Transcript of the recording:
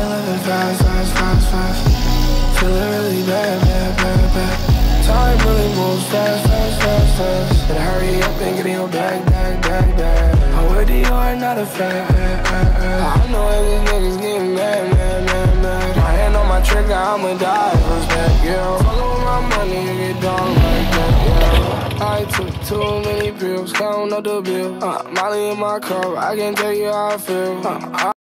feeling the vibes, vibes, vibes, vibes. Feeling really bad, bad, bad, bad. Time really moves fast, fast, fast, fast. But hurry up and get in your bag, bag, bag, bag. I'm with you, I'm not a fan. I know these niggas getting mad, mad, mad, mad. My hand on my trigger, I'ma die. Respect, yeah. Fuckin' with my money, and get done like that, yeah. I took too many pills, count up the bill. Uh, Molly in my cup, I can tell you how I feel. Uh, I